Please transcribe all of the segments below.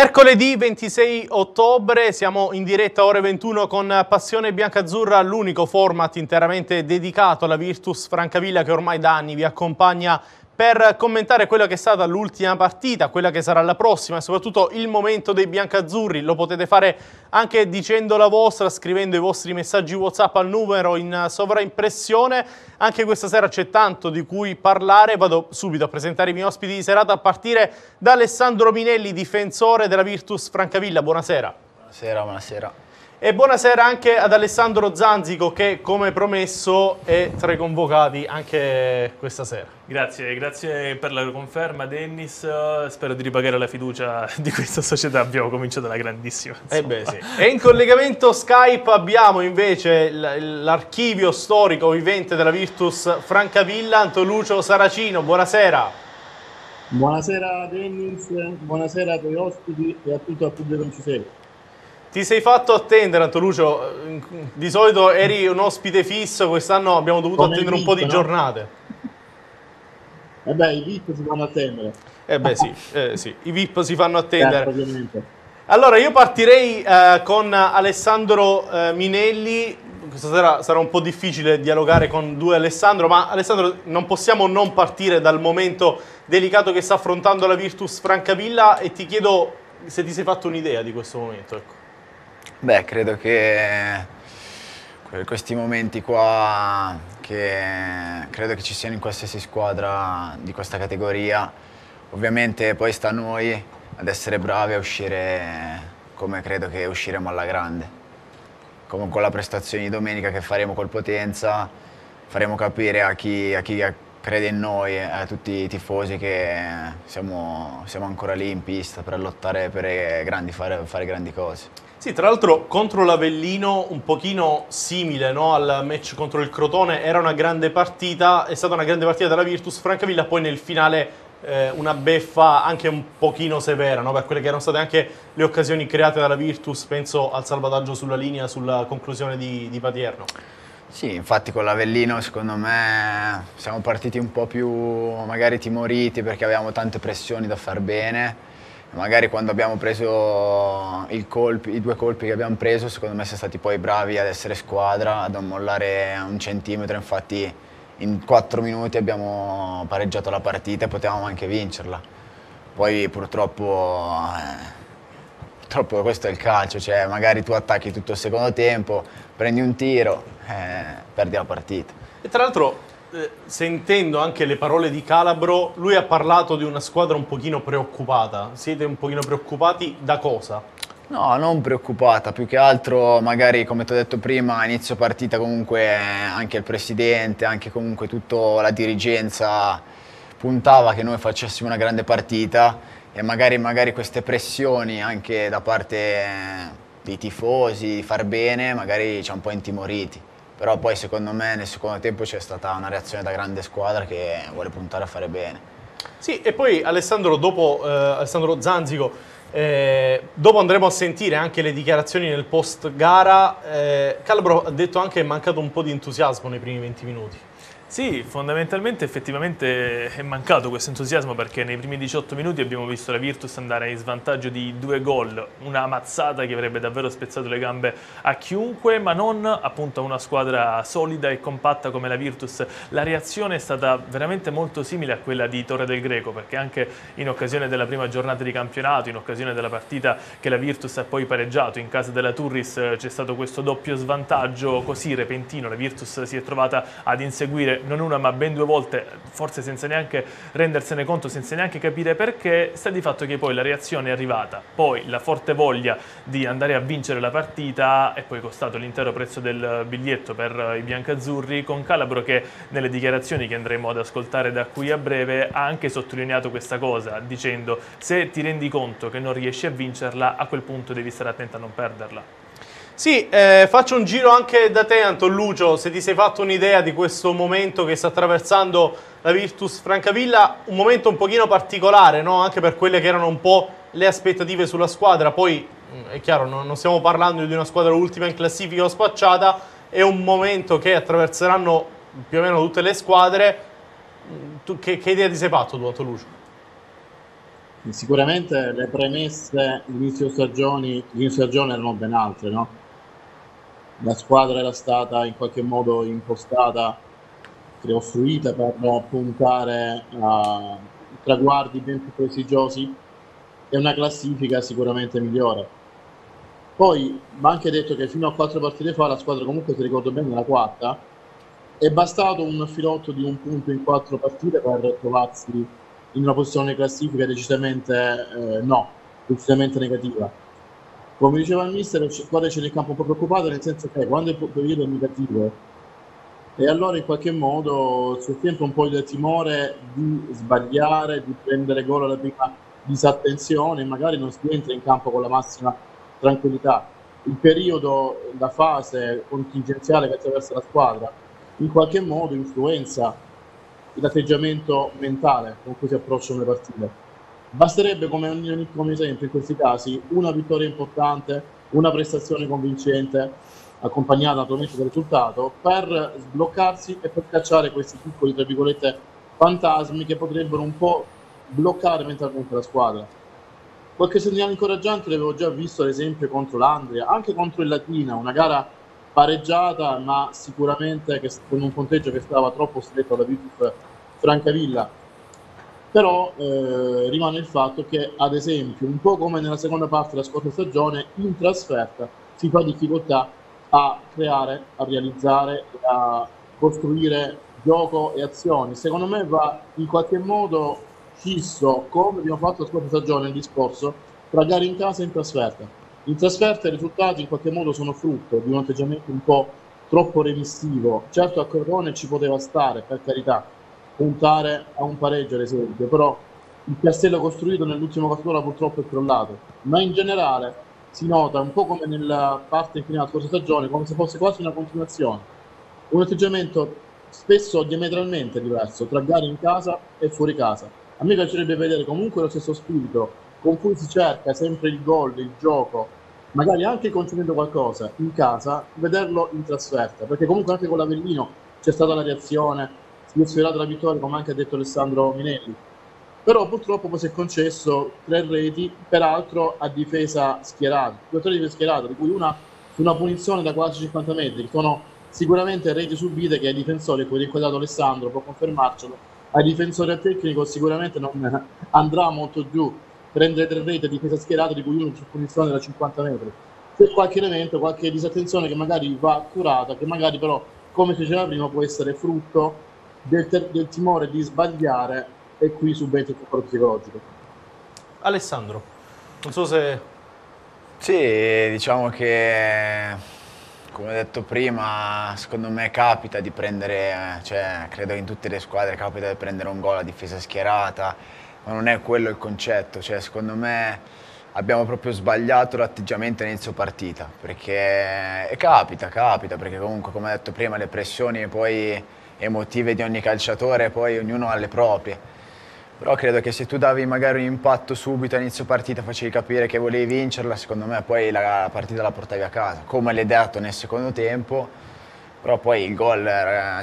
Mercoledì 26 ottobre siamo in diretta ore 21 con Passione Biancazzurra, l'unico format interamente dedicato alla Virtus Francavilla che ormai da anni vi accompagna per commentare quella che è stata l'ultima partita, quella che sarà la prossima e soprattutto il momento dei biancazzurri. Lo potete fare anche dicendo la vostra, scrivendo i vostri messaggi WhatsApp al numero in sovraimpressione. Anche questa sera c'è tanto di cui parlare. Vado subito a presentare i miei ospiti di serata a partire da Alessandro Minelli, difensore della Virtus Francavilla. Buonasera. Buonasera, buonasera. E buonasera anche ad Alessandro Zanzico che come promesso è tra i convocati anche questa sera. Grazie, grazie per la conferma Dennis, spero di ripagare la fiducia di questa società, abbiamo cominciato da grandissima. Eh beh, sì. E in collegamento Skype abbiamo invece l'archivio storico vivente della Virtus Francavilla, Antolucio Saracino, buonasera. Buonasera Dennis, buonasera ai tuoi ospiti e a tutto il pubblico in ci segue. Ti sei fatto attendere, Antolucio. Di solito eri un ospite fisso, quest'anno abbiamo dovuto Come attendere VIP, un po' di no? giornate. Eh beh, i VIP si fanno attendere. Eh beh, sì, eh, sì. i VIP si fanno attendere. Certo, allora, io partirei eh, con Alessandro eh, Minelli. Questa sera sarà un po' difficile dialogare con due Alessandro, ma Alessandro non possiamo non partire dal momento delicato che sta affrontando la Virtus Francavilla e ti chiedo se ti sei fatto un'idea di questo momento. Ecco. Beh, credo che questi momenti qua che credo che ci siano in qualsiasi squadra di questa categoria, ovviamente poi sta a noi ad essere bravi a uscire come credo che usciremo alla grande. Come con la prestazione di domenica che faremo col Potenza, faremo capire a chi, a chi crede in noi, a tutti i tifosi che siamo, siamo ancora lì in pista per lottare per grandi, fare, fare grandi cose. Sì, tra l'altro contro l'Avellino un pochino simile no, al match contro il Crotone, era una grande partita, è stata una grande partita della Virtus Francavilla, poi nel finale eh, una beffa anche un pochino severa no, per quelle che erano state anche le occasioni create dalla Virtus, penso al salvataggio sulla linea, sulla conclusione di, di Patierno. Sì, infatti con l'Avellino secondo me siamo partiti un po' più magari timoriti perché avevamo tante pressioni da far bene magari quando abbiamo preso colpi, i due colpi che abbiamo preso, secondo me siamo stati poi bravi ad essere squadra, ad non mollare un centimetro, infatti in quattro minuti abbiamo pareggiato la partita e potevamo anche vincerla. Poi purtroppo, eh, purtroppo questo è il calcio, cioè magari tu attacchi tutto il secondo tempo, prendi un tiro, eh, perdi la partita. E tra l'altro eh, sentendo anche le parole di Calabro, lui ha parlato di una squadra un pochino preoccupata. Siete un pochino preoccupati da cosa? No, non preoccupata, più che altro magari come ti ho detto prima, a inizio partita comunque anche il presidente, anche comunque tutta la dirigenza puntava che noi facessimo una grande partita e magari, magari queste pressioni anche da parte dei tifosi di far bene magari ci ha un po' intimoriti però poi secondo me nel secondo tempo c'è stata una reazione da grande squadra che vuole puntare a fare bene. Sì, e poi Alessandro, dopo, eh, Alessandro Zanzico, eh, dopo andremo a sentire anche le dichiarazioni nel post gara. Eh, Calabro ha detto anche che è mancato un po' di entusiasmo nei primi 20 minuti. Sì, fondamentalmente effettivamente è mancato questo entusiasmo perché nei primi 18 minuti abbiamo visto la Virtus andare in svantaggio di due gol, una mazzata che avrebbe davvero spezzato le gambe a chiunque, ma non appunto a una squadra solida e compatta come la Virtus. La reazione è stata veramente molto simile a quella di Torre del Greco perché anche in occasione della prima giornata di campionato, in occasione della partita che la Virtus ha poi pareggiato in casa della Turris c'è stato questo doppio svantaggio così repentino, la Virtus si è trovata ad inseguire non una ma ben due volte, forse senza neanche rendersene conto, senza neanche capire perché, sta di fatto che poi la reazione è arrivata, poi la forte voglia di andare a vincere la partita e poi costato l'intero prezzo del biglietto per i biancazzurri, con Calabro che nelle dichiarazioni che andremo ad ascoltare da qui a breve ha anche sottolineato questa cosa, dicendo se ti rendi conto che non riesci a vincerla, a quel punto devi stare attento a non perderla. Sì, eh, faccio un giro anche da te Anton Lucio, se ti sei fatto un'idea di questo momento che sta attraversando la Virtus Francavilla, un momento un pochino particolare, no? anche per quelle che erano un po' le aspettative sulla squadra, poi mm, è chiaro, non stiamo parlando di una squadra ultima in classifica o spacciata, è un momento che attraverseranno più o meno tutte le squadre, mm, tu, che, che idea ti sei fatto tu Anton Lucio? Sicuramente le premesse inizio stagione, inizio stagione erano ben altre, no? La squadra era stata in qualche modo impostata, costruita per puntare a traguardi ben più prestigiosi e una classifica sicuramente migliore. Poi va anche detto che fino a quattro partite fa la squadra comunque, se ricordo bene, la quarta, è bastato un filotto di un punto in quattro partite per trovarsi in una posizione classifica decisamente eh, no, decisamente negativa. Come diceva il mister, la squadra c'è nel campo un po' preoccupata, nel senso che quando il periodo è negativo e allora in qualche modo c'è sempre un po' il timore di sbagliare, di prendere gol alla prima disattenzione, magari non si entra in campo con la massima tranquillità. Il periodo, la fase contingenziale che attraversa la squadra, in qualche modo influenza l'atteggiamento mentale con cui si approcciano le partite. Basterebbe, come, come esempio in questi casi, una vittoria importante, una prestazione convincente, accompagnata naturalmente dal risultato, per sbloccarsi e per cacciare questi piccoli, tra virgolette, fantasmi che potrebbero un po' bloccare mentalmente la squadra. Qualche segnale incoraggiante l'avevo già visto, ad esempio, contro l'Andria, anche contro il Latina, una gara pareggiata, ma sicuramente che, con un punteggio che stava troppo stretto alla Virtus Francavilla. Però eh, rimane il fatto che, ad esempio, un po' come nella seconda parte della scorsa stagione, in trasferta si fa difficoltà a creare, a realizzare, a costruire gioco e azioni. Secondo me va in qualche modo fisso, come abbiamo fatto la scorsa stagione, il discorso, tra gare in casa e in trasferta. In trasferta i risultati in qualche modo sono frutto di un atteggiamento un po' troppo remissivo. Certo a Corrone ci poteva stare, per carità, puntare a un pareggio ad esempio, però il castello costruito nell'ultimo d'ora purtroppo è crollato. Ma in generale si nota, un po' come nella parte finale della scorsa stagione, come se fosse quasi una continuazione. Un atteggiamento spesso diametralmente diverso tra gare in casa e fuori casa a me piacerebbe vedere comunque lo stesso spirito con cui si cerca sempre il gol, il gioco, magari anche concedendo qualcosa in casa, vederlo in trasferta, perché comunque anche con l'Avellino c'è stata la reazione, si è sfiorato la vittoria, come anche ha detto Alessandro Minelli. Però purtroppo poi si è concesso tre reti, peraltro a difesa schierata, due tre difesa schierata, di cui una su una punizione da quasi 50 metri, sono sicuramente reti subite che ai difensori, come ricordato Alessandro, può confermarcelo, ai difensori a tecnico sicuramente non andrà molto giù. Prendere tre reti a difesa schierata di cui uno su punizione da 50 metri. C'è qualche elemento, qualche disattenzione che magari va curata che magari però come si diceva prima può essere frutto del, del timore di sbagliare e qui subentra il fattore psicologico. Alessandro non so se sì, diciamo che come ho detto prima, secondo me capita di prendere, cioè credo che in tutte le squadre capita di prendere un gol a difesa schierata, ma non è quello il concetto, cioè secondo me abbiamo proprio sbagliato l'atteggiamento all'inizio partita, perché capita, capita, perché comunque come ho detto prima le pressioni poi emotive di ogni calciatore, poi ognuno ha le proprie. Però credo che se tu davi magari un impatto subito a inizio partita, facevi capire che volevi vincerla, secondo me poi la partita la portavi a casa, come l'hai dato nel secondo tempo, però poi il gol,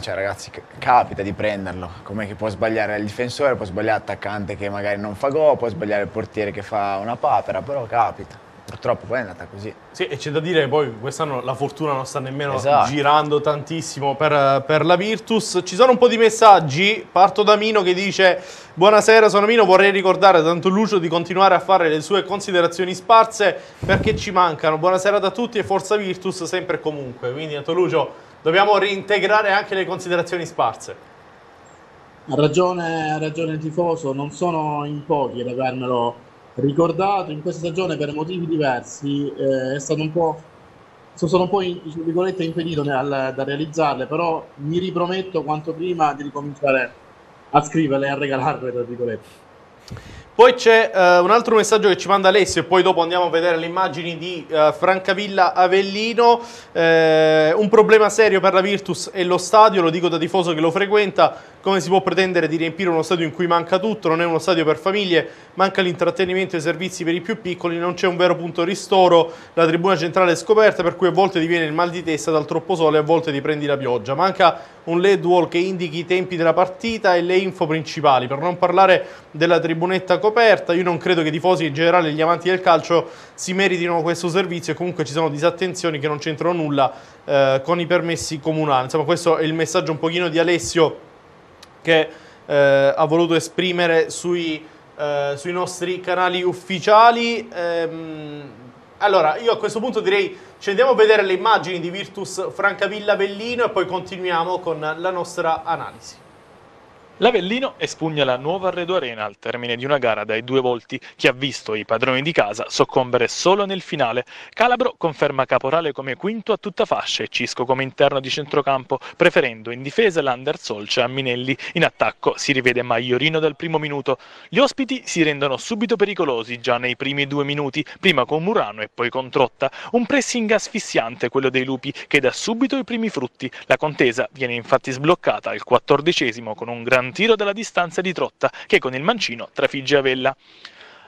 cioè ragazzi, capita di prenderlo, come che può sbagliare il difensore, può sbagliare l'attaccante che magari non fa gol, può sbagliare il portiere che fa una papera, però capita. Purtroppo poi è andata così. Sì, e c'è da dire che poi quest'anno la fortuna non sta nemmeno esatto. girando tantissimo per, per, la Virtus. Ci sono un po' di messaggi. Parto da Mino che dice: Buonasera, sono Mino. Vorrei ricordare tanto Lucio di continuare a fare le sue considerazioni sparse perché ci mancano. Buonasera a tutti e forza Virtus sempre e comunque. Quindi, tanto Lucio, dobbiamo reintegrare anche le considerazioni sparse. Ha ragione, ha ragione il tifoso, non sono in pochi ad avermelo ricordato in questa stagione per motivi diversi, eh, è stato un po', sono un po' in, impedito nel, da realizzarle, però mi riprometto quanto prima di ricominciare a scriverle e a regalarle, tra virgolette. Poi c'è uh, un altro messaggio che ci manda Alessio e poi dopo andiamo a vedere le immagini di uh, Francavilla Avellino. Uh, un problema serio per la Virtus è lo stadio, lo dico da tifoso che lo frequenta. Come si può pretendere di riempire uno stadio in cui manca tutto, non è uno stadio per famiglie, manca l'intrattenimento e i servizi per i più piccoli, non c'è un vero punto ristoro, la tribuna centrale è scoperta per cui a volte ti viene il mal di testa dal troppo sole e a volte ti prendi la pioggia. Manca un LED wall che indichi i tempi della partita e le info principali, per non parlare della tribunetta coperta, io non credo che i tifosi in generale gli amanti del calcio si meritino questo servizio e comunque ci sono disattenzioni che non c'entrano nulla eh, con i permessi comunali. Insomma questo è il messaggio un pochino di Alessio che eh, ha voluto esprimere sui, eh, sui nostri canali ufficiali. Ehm, allora, io a questo punto direi ci andiamo a vedere le immagini di Virtus Francavilla Avellino e poi continuiamo con la nostra analisi. L'Avellino espugna la nuova Arredo Arena al termine di una gara dai due volti che ha visto i padroni di casa soccombere solo nel finale. Calabro conferma Caporale come quinto a tutta fascia e Cisco come interno di centrocampo, preferendo in difesa l'Under Solce a Minelli. In attacco si rivede Maiorino dal primo minuto. Gli ospiti si rendono subito pericolosi già nei primi due minuti, prima con Murano e poi con Trotta. Un pressing asfissiante quello dei lupi che dà subito i primi frutti. La contesa viene infatti sbloccata al quattordicesimo con un gran tiro dalla distanza di Trotta che con il mancino trafigge Avella.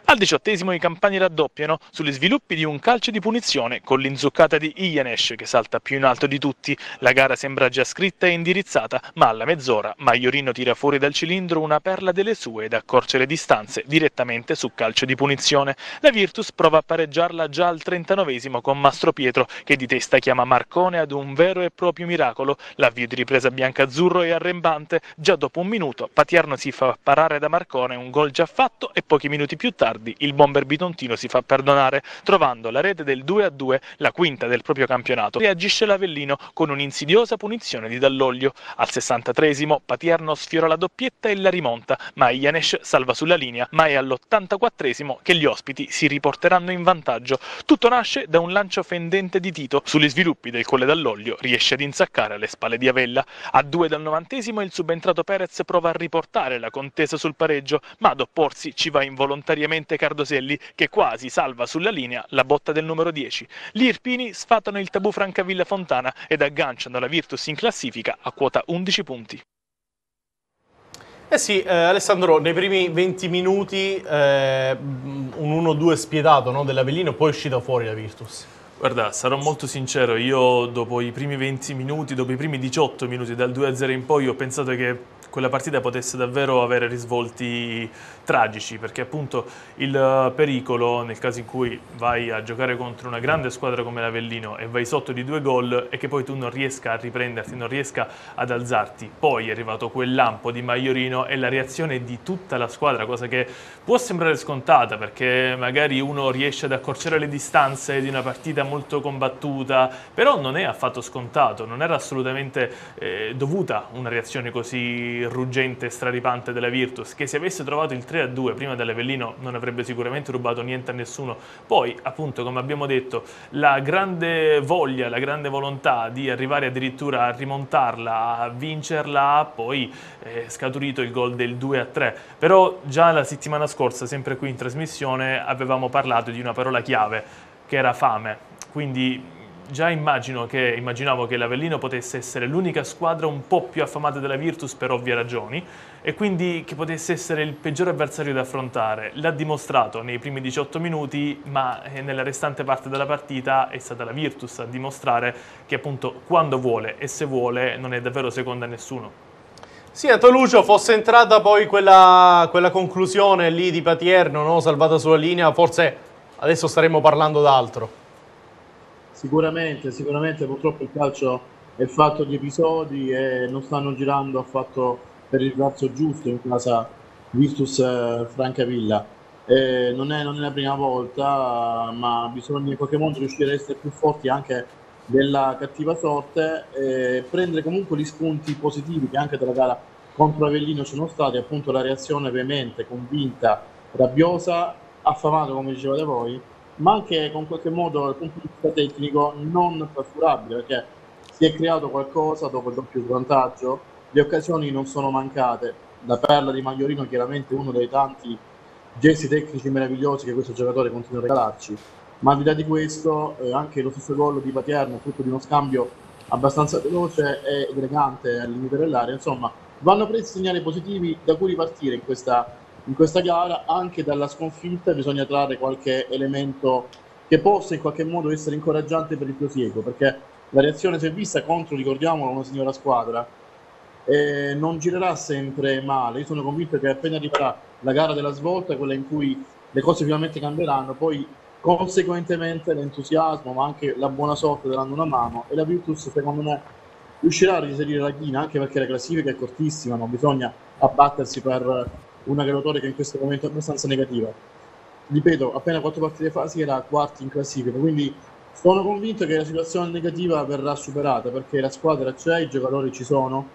Al diciottesimo i campani raddoppiano sugli sviluppi di un calcio di punizione con l'inzuccata di Ianesh che salta più in alto di tutti. La gara sembra già scritta e indirizzata, ma alla mezz'ora Maiorino tira fuori dal cilindro una perla delle sue ed accorce le distanze direttamente su calcio di punizione. La Virtus prova a pareggiarla già al trentanovesimo con Mastro Pietro che di testa chiama Marcone ad un vero e proprio miracolo. L'avvio di ripresa biancazzurro è arrembante. Già dopo un minuto Patierno si fa parare da Marcone un gol già fatto e pochi minuti più tardi tardi il bomber bitontino si fa perdonare trovando la rete del 2-2, la quinta del proprio campionato. Reagisce l'Avellino con un'insidiosa punizione di Dall'Oglio. Al 63esimo Patierno sfiora la doppietta e la rimonta, ma Ianes salva sulla linea, ma è all'84esimo che gli ospiti si riporteranno in vantaggio. Tutto nasce da un lancio fendente di Tito sugli sviluppi del Colle Dall'Oglio, riesce ad insaccare alle spalle di Avella. A 2 dal novantesimo il subentrato Perez prova a riportare la contesa sul pareggio, ma ad opporsi ci va involontariamente Clemente Cardoselli che quasi salva sulla linea la botta del numero 10. Gli Irpini sfatano il tabù Francavilla Fontana ed agganciano la Virtus in classifica a quota 11 punti. Eh sì, eh, Alessandro, nei primi 20 minuti eh, un 1-2 spietato no, dell'Avellino, poi è uscita fuori la Virtus. Guarda, sarò molto sincero, io dopo i primi 20 minuti, dopo i primi 18 minuti dal 2-0 in poi ho pensato che quella partita potesse davvero avere risvolti tragici, perché appunto il pericolo nel caso in cui vai a giocare contro una grande squadra come l'Avellino e vai sotto di due gol e che poi tu non riesca a riprenderti, non riesca ad alzarti. Poi è arrivato quel lampo di Maiorino e la reazione di tutta la squadra, cosa che può sembrare scontata perché magari uno riesce ad accorciare le distanze di una partita molto combattuta, però non è affatto scontato, non era assolutamente eh, dovuta una reazione così ruggente e straripante della Virtus, che se avesse trovato il 3-2 prima dell'Avellino non avrebbe sicuramente rubato niente a nessuno. Poi, appunto, come abbiamo detto, la grande voglia, la grande volontà di arrivare addirittura a rimontarla, a vincerla, poi eh, scaturito il gol del 2-3. Però già la settimana scorsa, sempre qui in trasmissione, avevamo parlato di una parola chiave, che era fame. Quindi già immagino che, immaginavo che l'Avellino potesse essere l'unica squadra un po' più affamata della Virtus per ovvie ragioni e quindi che potesse essere il peggiore avversario da affrontare. L'ha dimostrato nei primi 18 minuti, ma eh, nella restante parte della partita è stata la Virtus a dimostrare che appunto quando vuole e se vuole non è davvero seconda a nessuno. Sì, Lucio, fosse entrata poi quella, quella conclusione lì di Patierno, no? salvata sulla linea, forse adesso staremmo parlando d'altro. Sicuramente, sicuramente purtroppo il calcio è fatto di episodi e non stanno girando affatto per il verso giusto in casa Virtus eh, Francavilla. Eh, non, è, non, è, la prima volta, ma bisogna in qualche modo riuscire ad essere più forti anche della cattiva sorte e prendere comunque gli spunti positivi che anche dalla gara contro Avellino sono stati, appunto la reazione veemente, convinta, rabbiosa, affamato come dicevate voi, ma anche con qualche modo dal punto di vista tecnico non trascurabile perché si è creato qualcosa dopo il doppio svantaggio, le occasioni non sono mancate, la perla di Magliorino chiaramente uno dei tanti gesti tecnici meravigliosi che questo giocatore continua a regalarci, ma al di là di questo eh, anche lo stesso gol di Patierno, frutto di uno scambio abbastanza veloce ed elegante al limite dell'area, insomma vanno presi segnali positivi da cui ripartire in questa, in questa gara, anche dalla sconfitta bisogna trarre qualche elemento che possa in qualche modo essere incoraggiante per il prosieguo, perché la reazione si è vista contro, ricordiamolo, una signora squadra, e non girerà sempre male. Io sono convinto che appena arriverà la gara della svolta, quella in cui le cose finalmente cambieranno, poi conseguentemente l'entusiasmo, ma anche la buona sorte daranno una mano e la Virtus secondo me riuscirà a risalire la china anche perché la classifica è cortissima, non bisogna abbattersi per una graduatoria che in questo momento è abbastanza negativa. Ripeto, appena quattro partite fa si era quarti in classifica, quindi sono convinto che la situazione negativa verrà superata perché la squadra c'è, i giocatori ci sono,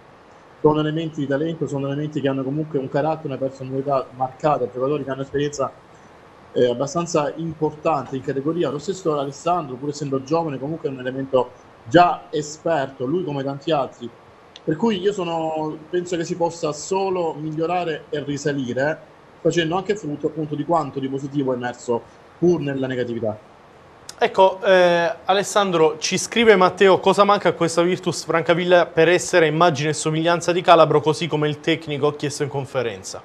sono elementi di talento, sono elementi che hanno comunque un carattere, una personalità marcata, giocatori che hanno esperienza eh, abbastanza importante in categoria. Lo stesso Alessandro, pur essendo giovane, comunque è un elemento già esperto, lui come tanti altri. Per cui io sono, penso che si possa solo migliorare e risalire, facendo anche frutto appunto di quanto di positivo è emerso pur nella negatività. Ecco, eh, Alessandro, ci scrive Matteo cosa manca a questa Virtus Francavilla per essere immagine e somiglianza di Calabro, così come il tecnico ha chiesto in conferenza.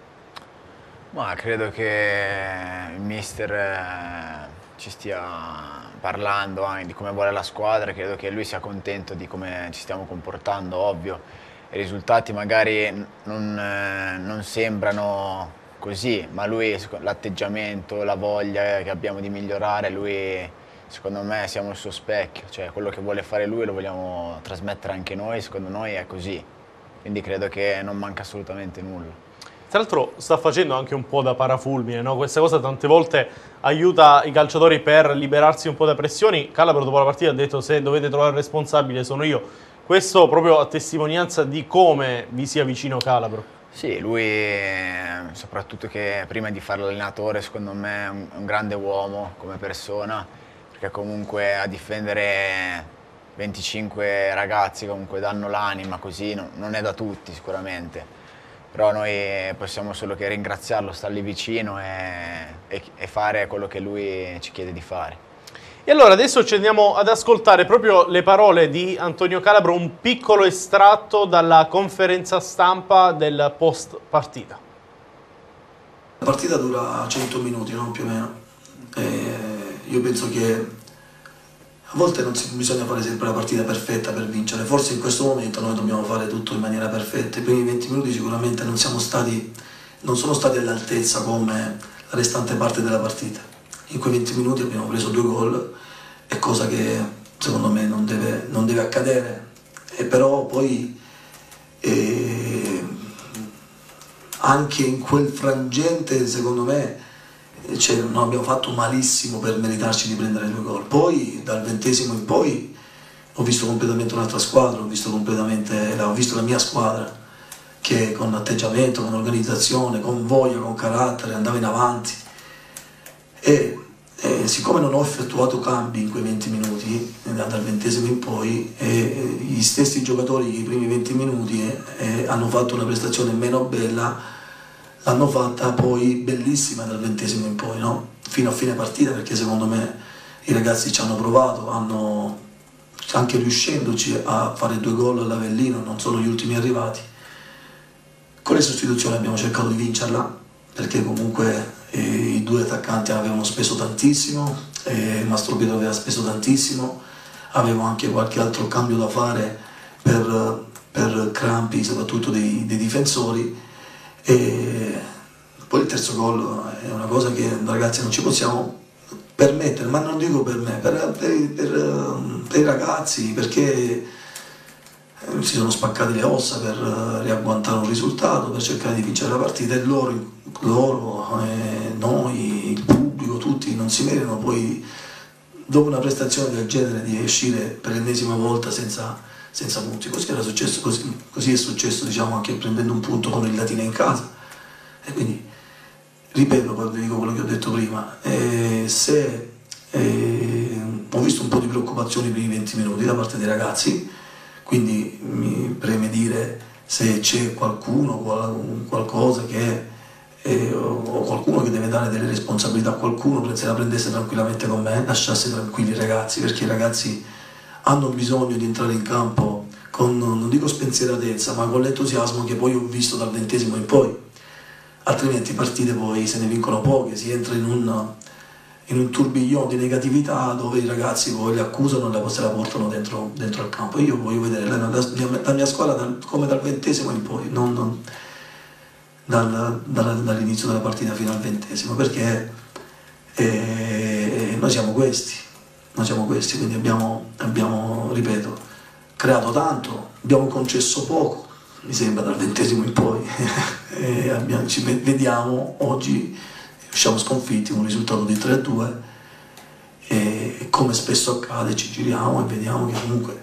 Ma credo che il mister eh, ci stia parlando anche di come vuole la squadra, credo che lui sia contento di come ci stiamo comportando, ovvio. I risultati magari non, eh, non sembrano così, ma lui, l'atteggiamento, la voglia che abbiamo di migliorare, lui secondo me siamo il suo specchio, cioè quello che vuole fare lui lo vogliamo trasmettere anche noi, secondo noi è così, quindi credo che non manca assolutamente nulla. Tra l'altro sta facendo anche un po' da parafulmine, no? questa cosa tante volte aiuta i calciatori per liberarsi un po' da pressioni. Calabro dopo la partita ha detto se dovete trovare il responsabile sono io. Questo proprio a testimonianza di come vi sia vicino Calabro. Sì, lui soprattutto che prima di fare l'allenatore secondo me è un, grande uomo come persona perché comunque a difendere 25 ragazzi comunque danno l'anima così no, non è da tutti sicuramente però noi possiamo solo che ringraziarlo, stargli vicino e, e, e fare quello che lui ci chiede di fare. E allora adesso ci andiamo ad ascoltare proprio le parole di Antonio Calabro, un piccolo estratto dalla conferenza stampa del post partita. La partita dura 100 minuti, no? più o meno. E io penso che a volte non si, bisogna fare sempre la partita perfetta per vincere, forse in questo momento noi dobbiamo fare tutto in maniera perfetta, i primi 20 minuti sicuramente non, stati, non sono stati all'altezza come la restante parte della partita. In quei 20 minuti abbiamo preso due gol, è cosa che secondo me non deve, non deve accadere, e però poi eh, anche in quel frangente secondo me cioè, non abbiamo fatto malissimo per meritarci di prendere due gol. Poi dal ventesimo in poi ho visto completamente un'altra squadra, ho visto ho visto la mia squadra che con atteggiamento, con organizzazione, con voglia, con carattere andava in avanti. E, e siccome non ho effettuato cambi in quei 20 minuti, dal ventesimo in poi, e, gli stessi giocatori i primi 20 minuti hanno fatto una prestazione meno bella l'hanno fatta poi bellissima dal ventesimo in poi, no? fino a fine partita perché secondo me i ragazzi ci hanno provato, hanno anche riuscendoci a fare due gol all'Avellino, non sono gli ultimi arrivati. Con le sostituzioni abbiamo cercato di vincerla perché comunque eh, i due attaccanti avevano speso tantissimo, eh, Mastro Pietro aveva speso tantissimo, avevo anche qualche altro cambio da fare per, per crampi soprattutto dei, dei difensori e poi il terzo gol è una cosa che ragazzi non ci possiamo permettere, ma non dico per me, per, per, per, per i ragazzi, perché eh, si sono spaccate le ossa per eh, riagguantare un risultato, per cercare di vincere la partita e loro, loro eh, noi, il pubblico, tutti non si meritano poi dopo una prestazione del genere di uscire per l'ennesima volta senza, senza punti. Così, successo, così, così, è successo diciamo, anche prendendo un punto con il Latina in casa. E quindi ripeto quando dico quello che ho detto prima, eh, se eh, ho visto un po' di preoccupazioni i primi 20 minuti da parte dei ragazzi, quindi mi preme dire se c'è qualcuno, qualcosa che eh, o qualcuno che deve dare delle responsabilità a qualcuno, se la prendesse tranquillamente con me, lasciasse tranquilli i ragazzi, perché i ragazzi hanno bisogno di entrare in campo con, non dico spensieratezza, ma con l'entusiasmo che poi ho visto dal ventesimo in poi. Altrimenti partite poi se ne vincono poche, si entra in un, in un tourbillon di negatività dove i ragazzi poi li accusano e se la portano dentro, dentro al campo. Io voglio vedere la, la, la mia squadra dal, come dal ventesimo in poi, non, non dal, dal, dall'inizio della partita fino al ventesimo, perché eh, noi siamo questi, noi siamo questi, quindi abbiamo, abbiamo ripeto, creato tanto, abbiamo concesso poco, mi sembra dal ventesimo in poi, abbiamo, ci vediamo oggi, usciamo sconfitti con un risultato di 3-2 e come spesso accade ci giriamo e vediamo che comunque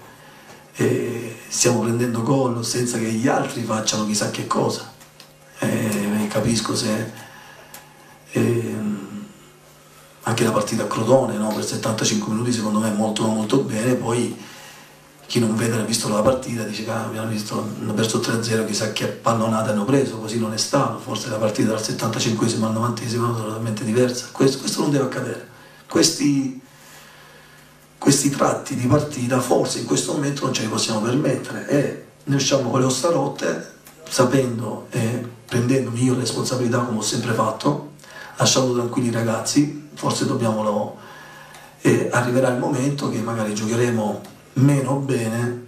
eh, stiamo prendendo gol senza che gli altri facciano chissà che cosa. Eh, capisco se eh, anche la partita a Crotone no? per 75 minuti secondo me molto molto bene, poi chi non vede, ha visto la partita, dice che ah, abbiamo visto, hanno perso 3-0, chissà che pallonata hanno preso, così non è stato, forse la partita dal 75 al 90 è totalmente diversa, questo, questo, non deve accadere. Questi, questi tratti di partita forse in questo momento non ce li possiamo permettere e ne usciamo con le ossa rotte sapendo e prendendomi io responsabilità come ho sempre fatto, lasciando tranquilli i ragazzi, forse dobbiamo lo, eh, arriverà il momento che magari giocheremo meno bene,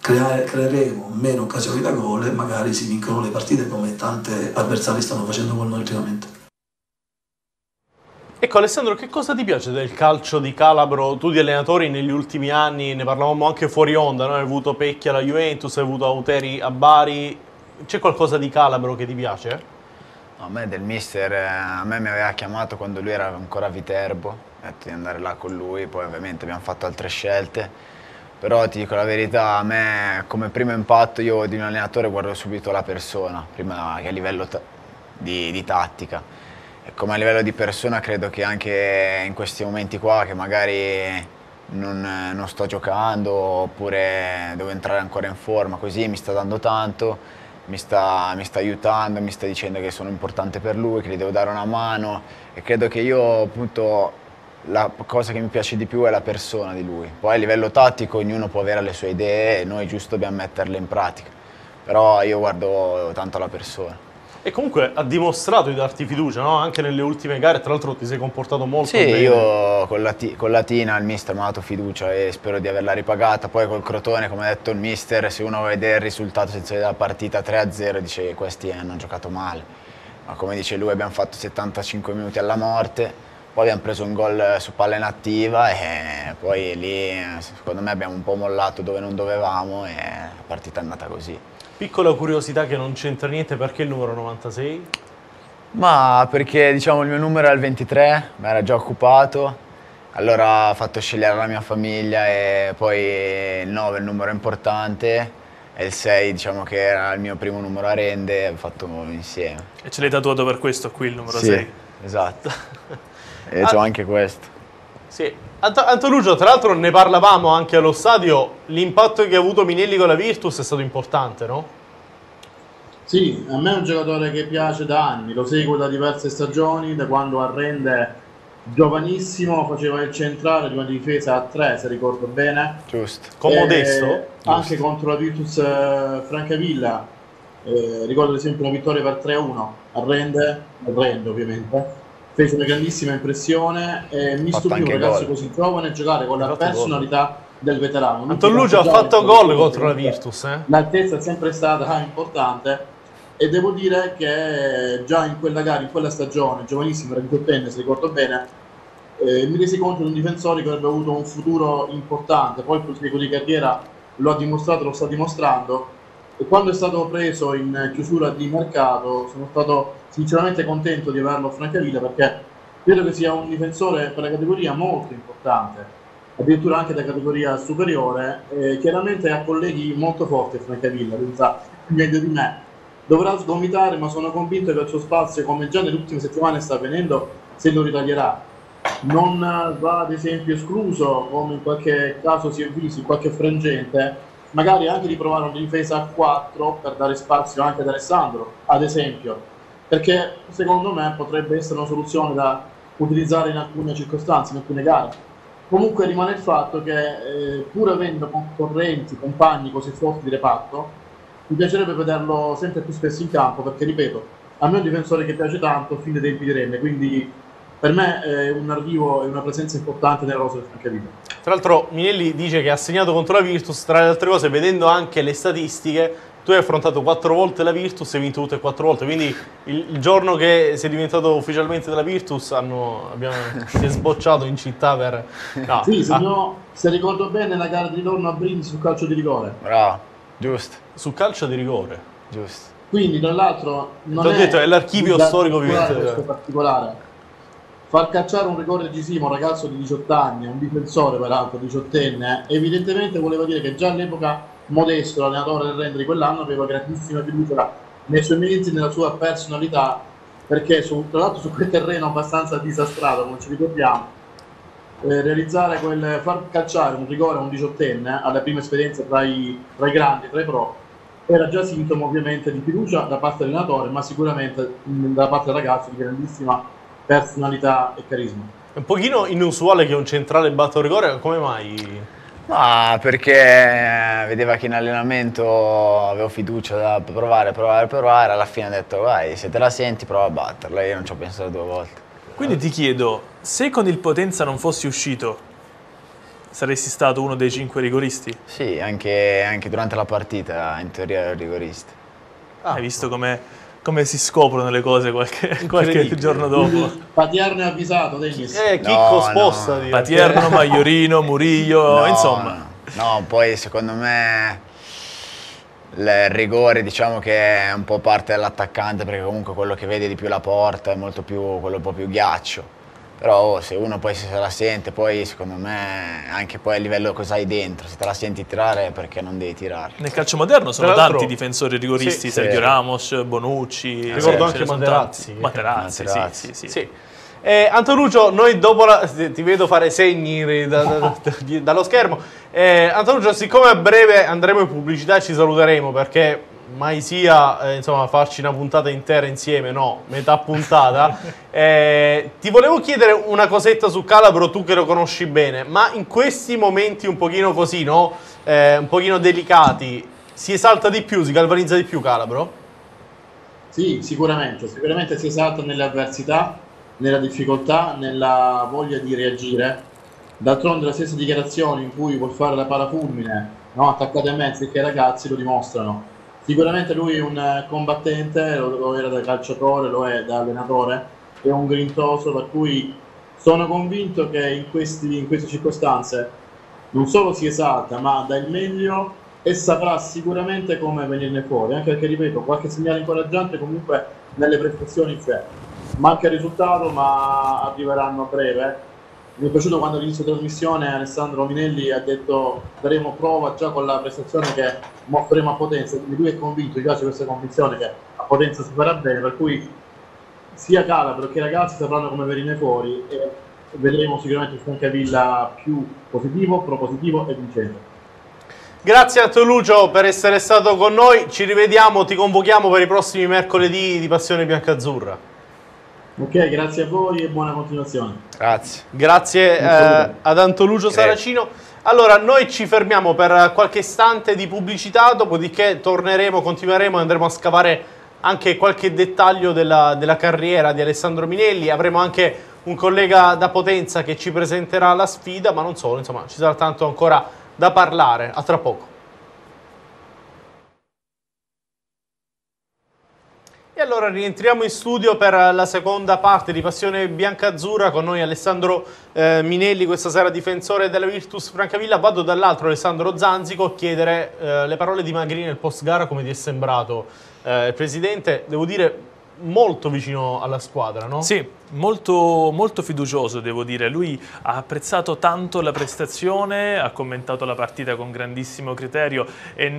creare, creeremo meno occasioni da gol e magari si vincono le partite come tante avversari stanno facendo con noi ultimamente. Ecco Alessandro, che cosa ti piace del calcio di Calabro? Tu di allenatori negli ultimi anni, ne parlavamo anche fuori onda, no? hai avuto Pecchia alla Juventus, hai avuto Auteri a Bari, c'è qualcosa di Calabro che ti piace? A me del mister, eh, a me mi aveva chiamato quando lui era ancora a Viterbo, ho detto di andare là con lui, poi ovviamente abbiamo fatto altre scelte però ti dico la verità, a me come primo impatto io di un allenatore guardo subito la persona, prima che a livello di, di, tattica. E come a livello di persona credo che anche in questi momenti qua che magari non, non sto giocando oppure devo entrare ancora in forma, così mi sta dando tanto, mi sta, mi sta aiutando, mi sta dicendo che sono importante per lui, che gli devo dare una mano e credo che io appunto la cosa che mi piace di più è la persona di lui. Poi a livello tattico ognuno può avere le sue idee e noi giusto dobbiamo metterle in pratica. Però io guardo tanto la persona. E comunque ha dimostrato di darti fiducia, no? Anche nelle ultime gare, tra l'altro ti sei comportato molto sì, bene. Sì, io con la, con la, Tina il mister mi ha dato fiducia e spero di averla ripagata. Poi col Crotone, come ha detto il mister, se uno vede il risultato senza vedere la partita 3-0 dice che questi hanno giocato male. Ma come dice lui abbiamo fatto 75 minuti alla morte poi abbiamo preso un gol su palla inattiva e poi lì secondo me abbiamo un po' mollato dove non dovevamo e la partita è andata così. Piccola curiosità che non c'entra niente, perché il numero 96? Ma perché diciamo il mio numero è il 23, mi era già occupato, allora ho fatto scegliere la mia famiglia e poi il 9 è il numero importante e il 6 diciamo che era il mio primo numero a rende e ho fatto insieme. E ce l'hai tatuato per questo qui il numero sì, 6? Esatto. E ah, c'ho anche questo. Sì. Ant Antonuccio, tra l'altro ne parlavamo anche allo stadio, l'impatto che ha avuto Minelli con la Virtus è stato importante, no? Sì, a me è un giocatore che piace da anni, lo seguo da diverse stagioni, da quando a Rende giovanissimo faceva il centrale di una difesa a tre, se ricordo bene. Giusto. Con Modesto? Anche Giusto. contro la Virtus eh, Francavilla, eh, ricordo ad esempio una vittoria per 3-1 a Rende, a Rende ovviamente fece una grandissima impressione e mi stupì un ragazzo gol. così giovane giocare con la personalità gol. del veterano. Anton Lucio ha fatto gol contro la Virtus. Eh? L'altezza è sempre stata importante e devo dire che già in quella gara, in quella stagione, giovanissimo, era diciottenne se ricordo bene, eh, mi resi conto di un difensore che avrebbe avuto un futuro importante, poi il proseguo di carriera lo ha dimostrato, lo sta dimostrando e quando è stato preso in chiusura di mercato sono stato sinceramente contento di averlo a Francavilla perché credo che sia un difensore per la categoria molto importante, addirittura anche da categoria superiore, eh, chiaramente ha colleghi molto forti Francavilla, lui sa meglio di me. Dovrà sgomitare, ma sono convinto che il suo spazio, come già nelle ultime settimane sta avvenendo, se lo ritaglierà. Non va ad esempio escluso, come in qualche caso si è visto, in qualche frangente, magari anche di provare una difesa a 4 per dare spazio anche ad Alessandro, ad esempio perché secondo me potrebbe essere una soluzione da utilizzare in alcune circostanze, in alcune gare. Comunque rimane il fatto che eh, pur avendo concorrenti, compagni così forti di reparto, mi piacerebbe vederlo sempre più spesso in campo perché, ripeto, a me è un difensore che piace tanto fin dai tempi di Renne, quindi per me è un arrivo e una presenza importante nella rosa del Francavilla. Tra l'altro Minelli dice che ha segnato contro la Virtus, tra le altre cose vedendo anche le statistiche, tu hai affrontato quattro volte la Virtus e hai vinto tutte e quattro volte, quindi il, il giorno che sei diventato ufficialmente della Virtus hanno, abbiamo, si è sbocciato in città per... No, sì, se, ah. se ricordo bene la gara di ritorno a Brindisi sul calcio di rigore. Bravo, giusto. Sul calcio di rigore. Giusto. Quindi tra l'altro non Ti ho detto, è l'archivio storico vivente. particolare. Far cacciare un rigore decisivo a un ragazzo di 18 anni, un difensore peraltro diciottenne, evidentemente voleva dire che già all'epoca Modesto, l'allenatore del Rende di quell'anno, aveva grandissima fiducia nei suoi mezzi, nella sua personalità, perché su, tra l'altro su quel terreno abbastanza disastrato, come ci ricordiamo, eh, realizzare quel, far calciare un rigore a un diciottenne alle prime esperienze tra i, tra i grandi, tra i pro, era già sintomo ovviamente di fiducia da parte dell'allenatore, ma sicuramente mh, da parte del ragazzo di grandissima personalità e carisma. È un pochino inusuale che un centrale batta un rigore, come mai? Ma perché vedeva che in allenamento avevo fiducia da provare, provare, provare, alla fine ha detto vai, se te la senti prova a batterla, io non ci ho pensato due volte. Quindi ti chiedo, se con il Potenza non fossi uscito, saresti stato uno dei cinque rigoristi? Sì, anche, anche durante la partita in teoria ero rigorista. Ah, Hai visto come come si scoprono le cose qualche, qualche giorno dopo. Patierno è avvisato, Denis. Eh, Chicco no, sposta. No. Patierno, Maiorino, Murillo, no, insomma. No, poi secondo me il rigore diciamo che è un po' parte dell'attaccante perché comunque quello che vede di più la porta è molto più, quello un po' più ghiaccio però oh, se uno poi se la sente, poi secondo me anche poi a livello cosa hai dentro, se te la senti tirare perché non devi tirare. Nel calcio moderno sono tanti difensori rigoristi, sì, Sergio sì. Ramos, Bonucci, ricordo anche Materazzi. Materazzi, Materazzi, sì, sì, sì. Eh, Antonuccio, noi dopo la, ti vedo fare segni da, da, da, dallo schermo. Eh, Antonuccio, siccome a breve andremo in pubblicità e ci saluteremo perché mai sia eh, insomma, farci una puntata intera insieme, no, metà puntata. eh, ti volevo chiedere una cosetta su Calabro, tu che lo conosci bene, ma in questi momenti un pochino così, no? Eh, un pochino delicati, si esalta di più, si galvanizza di più Calabro? Sì, sicuramente, sicuramente si esalta nelle avversità, nella difficoltà, nella voglia di reagire. D'altronde le stesse dichiarazioni in cui vuol fare la parafulmine, no, attaccate a mezzo che i ragazzi lo dimostrano Sicuramente lui è un eh, combattente, lo, era da calciatore, lo è da allenatore, è un grintoso per cui sono convinto che in, questi, in queste circostanze non solo si esalta, ma dà il meglio e saprà sicuramente come venirne fuori, anche perché, ripeto, qualche segnale incoraggiante comunque nelle prestazioni c'è. Manca il risultato, ma arriveranno a breve mi è piaciuto quando all'inizio della trasmissione Alessandro Minelli ha detto daremo prova già con la prestazione che mostreremo a Potenza, quindi lui è convinto, già c'è questa convinzione che a Potenza si farà bene, per cui sia Calabro che i ragazzi sapranno come venire fuori e vedremo sicuramente Francavilla più positivo, propositivo e vincente. Grazie a Lucio per essere stato con noi, ci rivediamo, ti convochiamo per i prossimi mercoledì di Passione Biancazzurra. Ok, grazie a voi e buona continuazione. Grazie. Grazie eh, ad Antolucio Saracino. Allora, noi ci fermiamo per qualche istante di pubblicità, dopodiché torneremo, continueremo e andremo a scavare anche qualche dettaglio della, della carriera di Alessandro Minelli. Avremo anche un collega da Potenza che ci presenterà la sfida, ma non solo, insomma, ci sarà tanto ancora da parlare. A tra poco. E allora rientriamo in studio per la seconda parte di Passione Bianca-Azzurra con noi Alessandro eh, Minelli, questa sera difensore della Virtus Francavilla. Vado dall'altro Alessandro Zanzico a chiedere eh, le parole di Magrini nel post gara, come ti è sembrato eh, Presidente. Devo dire molto vicino alla squadra, no? Sì, molto, molto fiducioso devo dire. Lui ha apprezzato tanto la prestazione, ha commentato la partita con grandissimo criterio e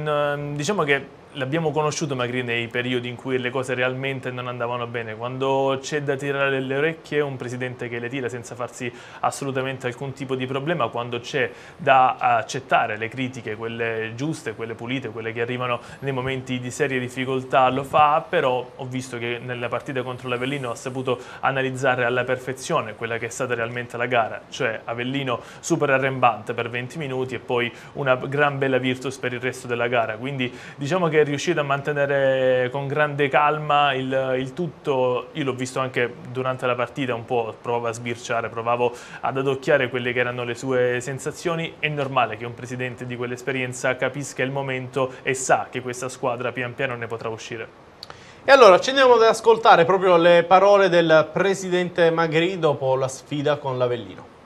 diciamo che l'abbiamo conosciuto magari nei periodi in cui le cose realmente non andavano bene, quando c'è da tirare le orecchie un presidente che le tira senza farsi assolutamente alcun tipo di problema, quando c'è da accettare le critiche, quelle giuste, quelle pulite, quelle che arrivano nei momenti di serie difficoltà lo fa, però ho visto che nella partita contro l'Avellino ha saputo analizzare alla perfezione quella che è stata realmente la gara, cioè Avellino super arrembante per 20 minuti e poi una gran bella Virtus per il resto della gara, quindi diciamo che riuscito a mantenere con grande calma il, il tutto, io l'ho visto anche durante la partita un po', provavo a sbirciare, provavo ad adocchiare quelle che erano le sue sensazioni, è normale che un presidente di quell'esperienza capisca il momento e sa che questa squadra pian piano ne potrà uscire. E allora ci andiamo ad ascoltare proprio le parole del presidente Magri dopo la sfida con l'Avellino.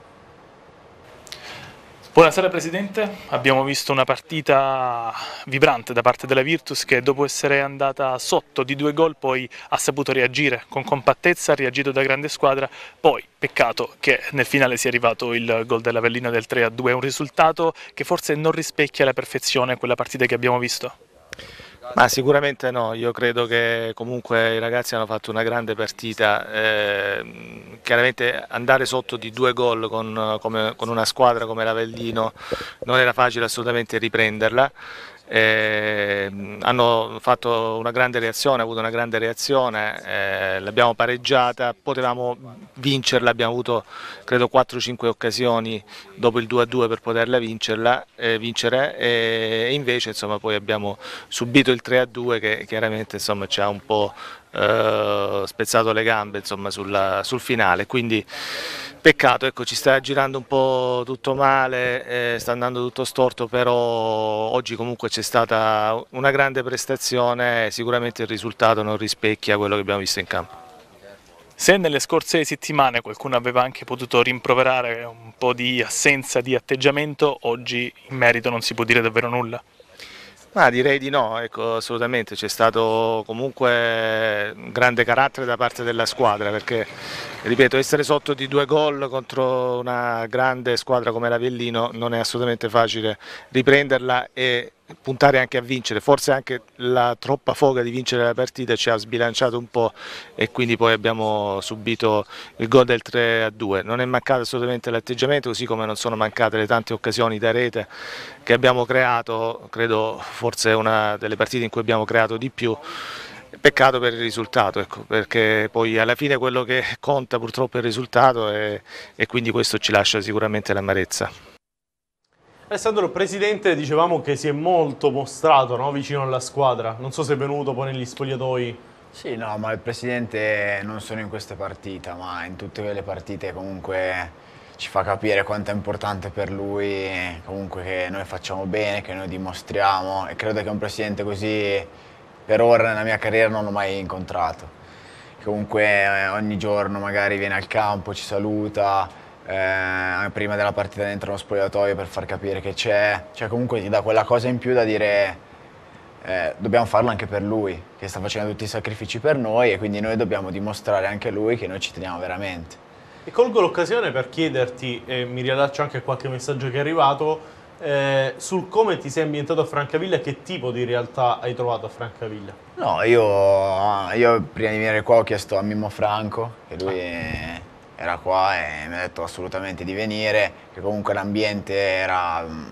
Buonasera Presidente, abbiamo visto una partita vibrante da parte della Virtus che dopo essere andata sotto di due gol poi ha saputo reagire con compattezza, ha reagito da grande squadra, poi peccato che nel finale sia arrivato il gol dell'Avellino del 3-2, un risultato che forse non rispecchia alla perfezione quella partita che abbiamo visto. Ma sicuramente no, io credo che comunque i ragazzi hanno fatto una grande partita, eh, chiaramente andare sotto di due gol con, con una squadra come l'Avellino non era facile assolutamente riprenderla, eh, hanno fatto una grande reazione, avuto una grande reazione, eh, l'abbiamo pareggiata, potevamo vincerla, abbiamo avuto credo 4-5 occasioni dopo il 2-2 per poterla vincerla, eh, vincere e invece insomma, poi abbiamo subito il 3-2 che chiaramente insomma, ci ha un po' eh, spezzato le gambe insomma, sulla, sul finale, quindi peccato, ecco, ci sta girando un po' tutto male, eh, sta andando tutto storto, però oggi comunque c'è stata una grande prestazione sicuramente il risultato non rispecchia quello che abbiamo visto in campo. Se nelle scorse settimane qualcuno aveva anche potuto rimproverare un po' di assenza di atteggiamento, oggi in merito non si può dire davvero nulla. Ma direi di no, ecco, assolutamente, c'è stato comunque un grande carattere da parte della squadra perché, ripeto, essere sotto di due gol contro una grande squadra come l'Avellino non è assolutamente facile riprenderla e puntare anche a vincere, forse anche la troppa foga di vincere la partita ci ha sbilanciato un po' e quindi poi abbiamo subito il gol del 3 a 2. Non è mancato assolutamente l'atteggiamento, così come non sono mancate le tante occasioni da rete che abbiamo creato, credo forse una delle partite in cui abbiamo creato di più. Peccato per il risultato, ecco, perché poi alla fine quello che conta purtroppo è il risultato e, e quindi questo ci lascia sicuramente l'amarezza. Alessandro, Presidente, dicevamo che si è molto mostrato no, vicino alla squadra, non so se è venuto poi negli spogliatoi. Sì, no, ma il Presidente non solo in queste partite, ma in tutte le partite comunque ci fa capire quanto è importante per lui, comunque che noi facciamo bene, che noi dimostriamo e credo che un Presidente così per ora nella mia carriera non l'ho mai incontrato. Comunque eh, ogni giorno magari viene al campo, ci saluta, eh, prima della partita dentro lo spogliatoio per far capire che c'è, cioè comunque ti dà quella cosa in più da dire eh, dobbiamo farlo anche per lui, che sta facendo tutti i sacrifici per noi e quindi noi dobbiamo dimostrare anche a lui che noi ci teniamo veramente. E colgo l'occasione per chiederti, e mi riallaccio anche a qualche messaggio che è arrivato, eh, sul come ti sei ambientato a Francavilla e che tipo di realtà hai trovato a Francavilla. No, io, io prima di venire qua ho chiesto a Mimmo Franco, che lui è era qua e mi ha detto assolutamente di venire, che comunque l'ambiente era mm,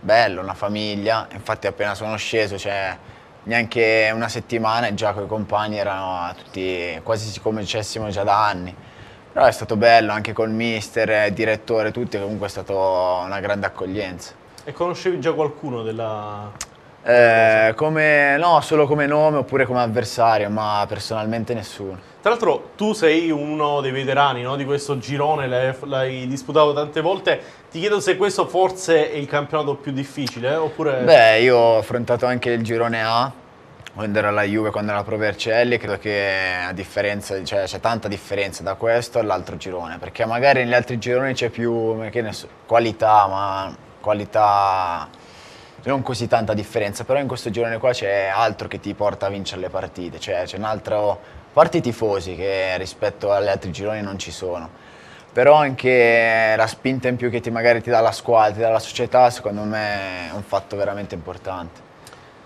bello, una famiglia, infatti appena sono sceso, cioè neanche una settimana e già con i compagni erano tutti quasi come dicessimo già da anni. Però è stato bello anche col mister, il direttore, tutti, comunque è stata una grande accoglienza. E conoscevi già qualcuno della... Eh, come, no, solo come nome oppure come avversario, ma personalmente nessuno. Tra l'altro tu sei uno dei veterani no, di questo girone, l'hai disputato tante volte. Ti chiedo se questo forse è il campionato più difficile, eh, oppure... Beh, io ho affrontato anche il girone A, quando era la Juve, quando era la Pro Vercelli, credo che a differenza, cioè, c'è tanta differenza da questo all'altro girone, perché magari negli altri gironi c'è più so, qualità, ma qualità non così tanta differenza, però in questo girone qua c'è altro che ti porta a vincere le partite, cioè c'è un altro parte i tifosi che rispetto agli altri gironi non ci sono, però anche la spinta in più che ti, magari ti dà la squadra, ti dà la società, secondo me è un fatto veramente importante.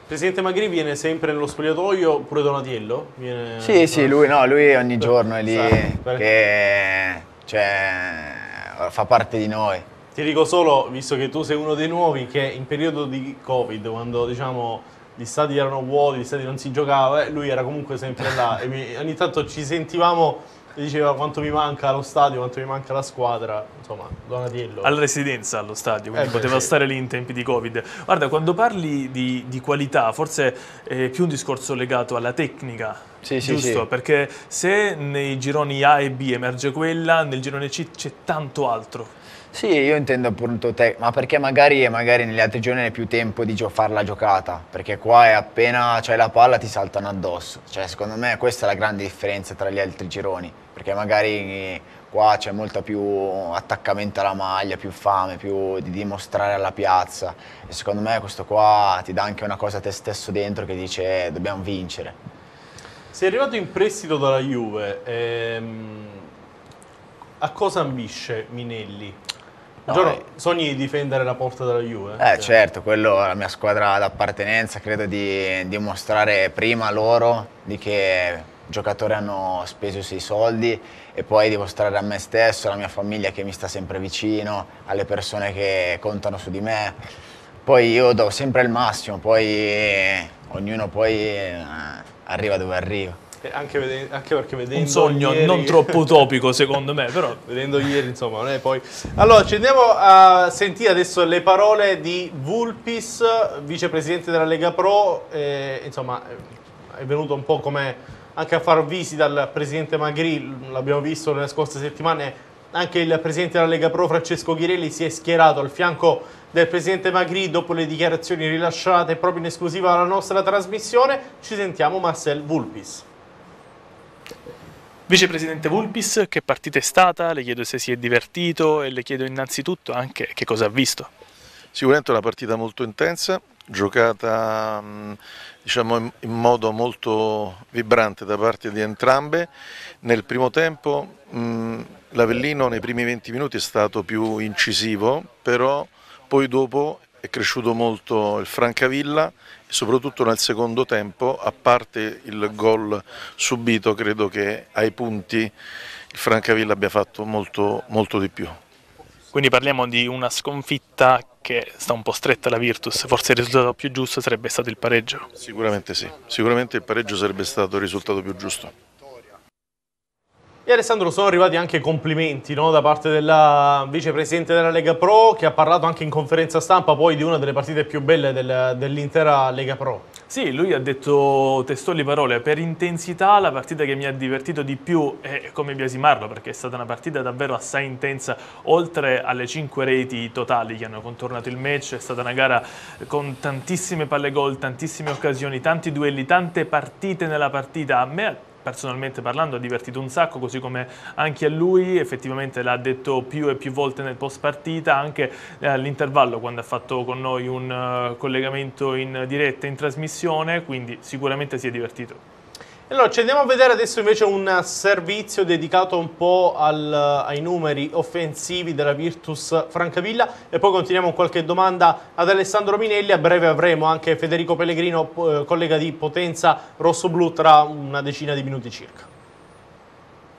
Presidente Magri viene sempre nello spogliatoio, pure Donatiello? Viene... Sì, sì, lui, no, lui ogni giorno è lì, Sì, perché- che cioè, fa parte di noi. Ti dico solo, visto che tu sei uno dei nuovi, che in periodo di Covid, quando diciamo gli stadi erano vuoti, gli stadi non si giocava, eh, lui era comunque sempre là e mi- ogni tanto ci sentivamo e diceva quanto mi manca lo stadio, quanto mi manca la squadra, insomma, Donatiello. alla residenza allo stadio, quindi Eh, beh, poteva sì. stare lì in tempi di Covid. Guarda, quando parli di, di qualità, forse è più un discorso legato alla tecnica. Sì, sì, giusto? sì. Perché se nei gironi A e B emerge quella, nel girone C c'è tanto altro. Sì, io intendo appunto te, ma perché magari, magari negli altri giorni hai più tempo di gio- fare la giocata, perché qua è appena c'hai la palla ti saltano addosso. Cioè, secondo me questa è la grande differenza tra gli altri gironi, perché magari eh, qua c'è molta più attaccamento alla maglia, più fame, più di dimostrare alla piazza e secondo me questo qua ti dà anche una cosa a te stesso dentro che dice "Eh, dobbiamo vincere. Sei arrivato in prestito dalla Juve, ehm, a cosa ambisce Minelli? No, giorno eh. sogni di difendere la porta della Juve? Eh certo, quello è la mia squadra d'appartenenza, credo di dimostrare prima loro di che giocatori hanno speso i suoi soldi e poi dimostrare a me stesso, alla mia famiglia che mi sta sempre vicino, alle persone che contano su di me. Poi io do sempre il massimo, poi ognuno poi eh, arriva dove arriva. Eh, Anche, vede- anche perché vedendo Un sogno ieri- non troppo utopico, secondo me, però Vedendo ieri, insomma, non è poi. Allora, ci andiamo a sentire adesso le parole di Vulpis, vicepresidente della Lega Pro. eh, insomma, eh, è venuto un po' come anche a far visita al presidente Magri, l'abbiamo visto nelle scorse settimane. Anche il presidente della Lega Pro, Francesco Ghirelli, si è schierato al fianco del presidente Magri dopo le dichiarazioni rilasciate proprio in esclusiva alla nostra trasmissione. Ci sentiamo Marcel Vulpis. Vicepresidente Vulpis, che partita è stata? Le chiedo se si è divertito e le chiedo innanzitutto anche che cosa ha visto. Sicuramente una partita molto intensa, giocata mh, diciamo, in, modo molto vibrante da parte di entrambe. Nel primo tempo mh, l'Avellino nei primi 20 minuti è stato più incisivo, però poi dopo è cresciuto molto il Francavilla soprattutto nel secondo tempo, a parte il gol subito, credo che ai punti il Francavilla abbia fatto molto, molto di più. Quindi parliamo di una sconfitta che sta un po' stretta alla Virtus, forse il risultato più giusto sarebbe stato il pareggio. Sicuramente sì, sicuramente il pareggio sarebbe stato il risultato più giusto. E Alessandro, sono arrivati anche complimenti no, da parte della vicepresidente della Lega Pro che ha parlato anche in conferenza stampa poi di una delle partite più belle del- dell'intera Lega Pro. Sì, lui ha detto testuali parole, per intensità la partita che mi ha divertito di più è come biasimarlo perché è stata una partita davvero assai intensa, oltre alle cinque reti totali che hanno contornato il match, è stata una gara con tantissime palle gol, tantissime occasioni, tanti duelli, tante partite nella partita. A me personalmente parlando ha divertito un sacco, così come anche a lui, effettivamente l'ha detto più e più volte nel post partita, anche eh, all'intervallo quando ha fatto con noi un eh, collegamento in diretta, in trasmissione, quindi sicuramente si è divertito. Allora, ci andiamo a vedere adesso invece un servizio dedicato un po' al- ai numeri offensivi della Virtus Francavilla e poi continuiamo con qualche domanda ad Alessandro Minelli. A breve avremo anche Federico Pellegrino, eh, collega di Potenza Rossoblu, tra una decina di minuti circa.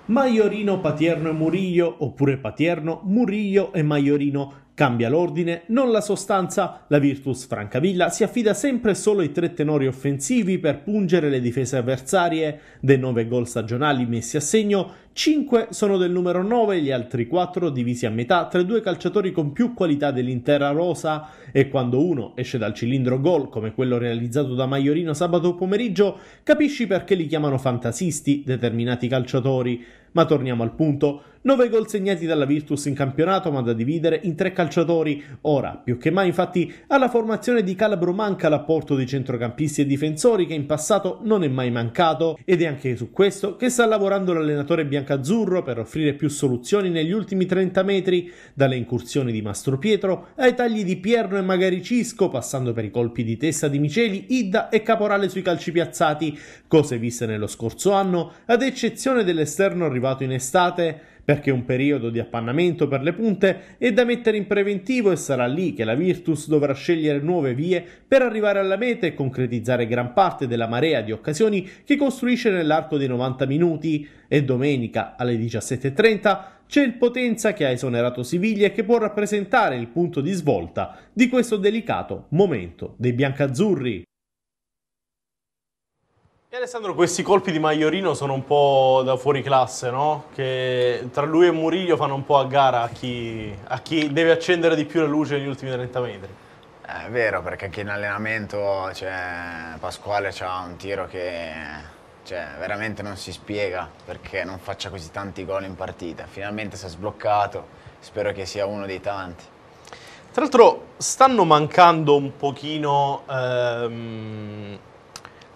Maiorino, Patierno e Murillo, oppure Patierno, Murillo e Maiorino. Cambia l'ordine, non la sostanza. La Virtus Francavilla si affida sempre solo ai tre tenori offensivi per pungere le difese avversarie. Dei nove gol stagionali messi a segno, 5 sono del numero 9 e gli altri 4 divisi a metà tra i due calciatori con più qualità dell'intera rosa. E quando uno esce dal cilindro gol, come quello realizzato da Maiorino sabato pomeriggio, capisci perché li chiamano fantasisti determinati calciatori. Ma torniamo al punto. 9 gol segnati dalla Virtus in campionato, ma da dividere in tre calciatori. Ora, più che mai, infatti, alla formazione di Calabro manca l'apporto di centrocampisti e difensori che in passato non è mai mancato. Ed è anche su questo che sta lavorando l'allenatore biancazzurro per offrire più soluzioni negli ultimi 30 metri, dalle incursioni di Mastro Pietro ai tagli di Pierno e magari Cisco, passando per i colpi di testa di Miceli, Idda e Caporale sui calci piazzati, cose viste nello scorso anno, ad eccezione dell'esterno arrivato in estate. Perché un periodo di appannamento per le punte è da mettere in preventivo e sarà lì che la Virtus dovrà scegliere nuove vie per arrivare alla meta e concretizzare gran parte della marea di occasioni che costruisce nell'arco dei 90 minuti e domenica alle 17.30 c'è il Potenza che ha esonerato Siviglia e che può rappresentare il punto di svolta di questo delicato momento dei biancazzurri. E Alessandro, questi colpi di Maiorino sono un po' da fuori classe, no? Che tra lui e Murillo fanno un po' a gara a chi, a chi deve accendere di più la luce negli ultimi 30 metri. È vero, perché anche in allenamento cioè, Pasquale ha un tiro che cioè, veramente non si spiega perché non faccia così tanti gol in partita. Finalmente si è sbloccato, spero che sia uno dei tanti. Tra l'altro stanno mancando un pochino... Ehm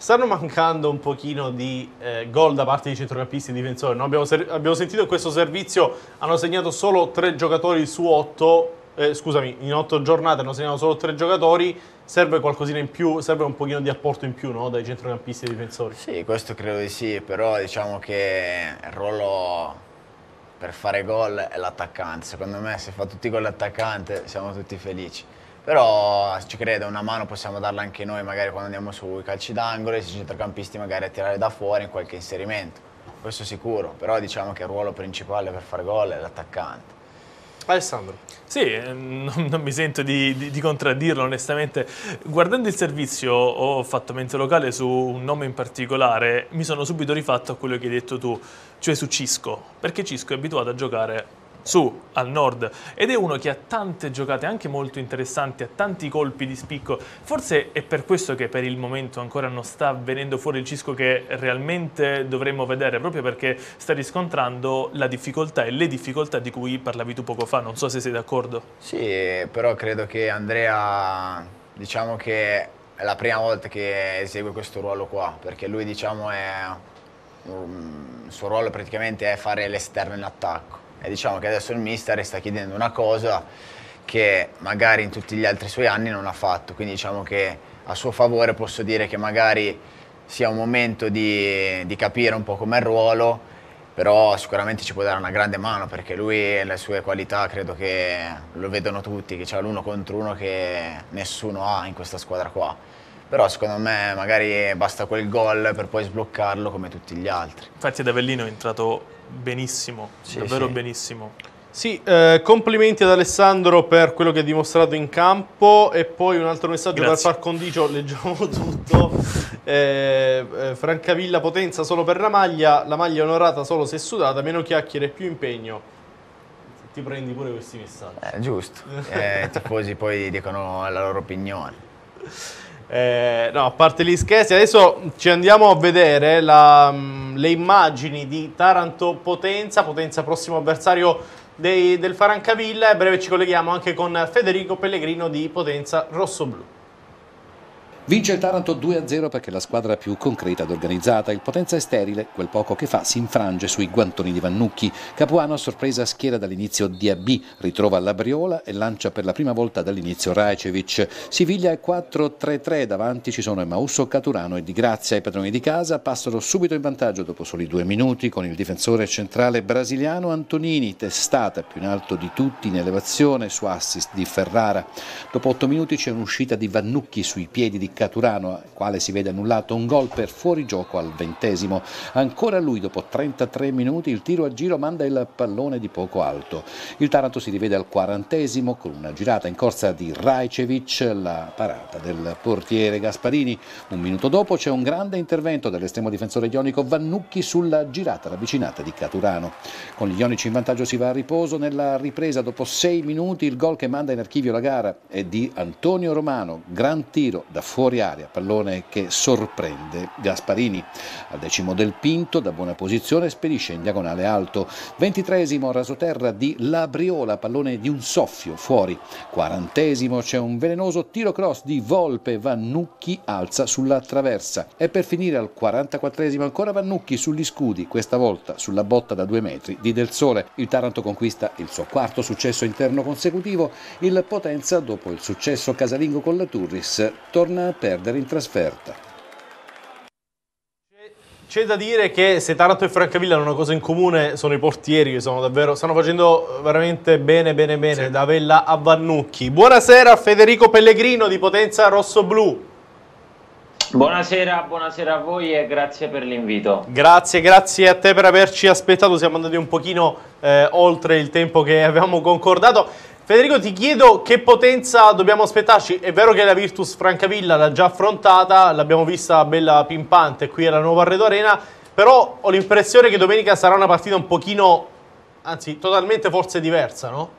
stanno mancando un pochino di eh, gol da parte dei centrocampisti e difensori. No? Abbiamo, abbiamo, sentito che questo servizio hanno segnato solo tre giocatori su otto, eh, scusami, in otto giornate hanno segnato solo tre giocatori, serve qualcosina in più, serve un pochino di apporto in più no? dai centrocampisti e difensori. Sì, questo credo di sì, però diciamo che il ruolo per fare gol è l'attaccante. Secondo me se fa tutti i gol l'attaccante siamo tutti felici. Però ci credo, una mano possiamo darla anche noi magari quando andiamo sui calci d'angolo e sui centrocampisti magari a tirare da fuori in qualche inserimento. Questo sicuro, però diciamo che il ruolo principale per fare gol è l'attaccante. Alessandro. Sì, non, non mi sento di, di, di, contraddirlo onestamente. Guardando il servizio ho fatto mente locale su un nome in particolare, mi sono subito rifatto a quello che hai detto tu, cioè su Cisco, perché Cisco è abituato a giocare su al nord ed è uno che ha tante giocate anche molto interessanti, ha tanti colpi di spicco. Forse è per questo che per il momento ancora non sta venendo fuori il Cisco che realmente dovremmo vedere, proprio perché sta riscontrando la difficoltà e le difficoltà di cui parlavi tu poco fa. Non so se sei d'accordo. Sì, però credo che Andrea, diciamo che è la prima volta che esegue questo ruolo qua, perché lui diciamo è il suo ruolo praticamente è fare l'esterno in attacco e diciamo che adesso il mister sta chiedendo una cosa che magari in tutti gli altri suoi anni non ha fatto, quindi diciamo che a suo favore posso dire che magari sia un momento di, di capire un po' com'è il ruolo, però sicuramente ci può dare una grande mano perché lui e le sue qualità credo che lo vedono tutti, che c'è l'uno contro uno che nessuno ha in questa squadra qua. Però secondo me magari basta quel gol per poi sbloccarlo come tutti gli altri. Infatti da Avellino è entrato benissimo, sì, davvero sì. benissimo. Sì, eh, complimenti ad Alessandro per quello che ha dimostrato in campo e poi un altro messaggio Grazie. dal par condicio, leggiamo tutto. Eh, eh, Francavilla Potenza solo per la maglia, la maglia è onorata solo se sudata, meno chiacchiere e più impegno. Ti prendi pure questi messaggi. Eh, giusto, eh, i tifosi poi dicono la loro opinione. Eh, no, a parte gli scherzi, adesso ci andiamo a vedere la, mm, le immagini di Taranto Potenza, Potenza prossimo avversario dei, del Farancavilla e a breve ci colleghiamo anche con Federico Pellegrino di Potenza Rossoblu. Vince il Taranto 2-0 perché la squadra più concreta ed organizzata. Il Potenza è sterile, quel poco che fa si infrange sui guantoni di Vannucchi. Capuano a sorpresa schiera dall'inizio DAB, ritrova la Briola e lancia per la prima volta dall'inizio Rajcevic. Siviglia è 4-3-3, davanti ci sono Mausso, Caturano e Di Grazia. I padroni di casa passano subito in vantaggio dopo soli due minuti con il difensore centrale brasiliano Antonini, testata più in alto di tutti in elevazione su assist di Ferrara. Dopo otto minuti c'è un'uscita di Vannucchi sui piedi di Caturano, al quale si vede annullato un gol per fuorigioco al ventesimo. Ancora lui, dopo 33 minuti, il tiro a giro manda il pallone di poco alto. Il Taranto si rivede al quarantesimo con una girata in corsa di Rajcevic, la parata del portiere Gasparini. Un minuto dopo c'è un grande intervento dell'estremo difensore ionico Vannucchi sulla girata ravvicinata di Caturano. Con gli ionici in vantaggio si va a riposo nella ripresa dopo 6 minuti il gol che manda in archivio la gara è di Antonio Romano, gran tiro da fuori fuori aria, pallone che sorprende Gasparini. Al decimo del Pinto, da buona posizione, spedisce in diagonale alto. Ventitresimo rasoterra di Labriola, pallone di un soffio fuori. Quarantesimo c'è un velenoso tiro cross di Volpe, Vannucchi alza sulla traversa. E per finire al 44esimo ancora Vannucchi sugli scudi, questa volta sulla botta da due metri di Del Sole. Il Taranto conquista il suo quarto successo interno consecutivo. Il Potenza, dopo il successo casalingo con la Turris, torna perdere in trasferta. C'è da dire che se Taranto e Francavilla hanno una cosa in comune sono i portieri che sono davvero, stanno facendo veramente bene bene bene sì. da Vella a Vannucchi. Buonasera Federico Pellegrino di Potenza Rosso Blu. Buonasera, buonasera a voi e grazie per l'invito. Grazie, grazie a te per averci aspettato, siamo andati un pochino eh, oltre il tempo che avevamo concordato. Federico ti chiedo che potenza dobbiamo aspettarci, è vero che la Virtus Francavilla l'ha già affrontata, l'abbiamo vista bella pimpante qui alla Nuova Arredo Arena, però ho l'impressione che domenica sarà una partita un pochino, anzi totalmente forse diversa, no?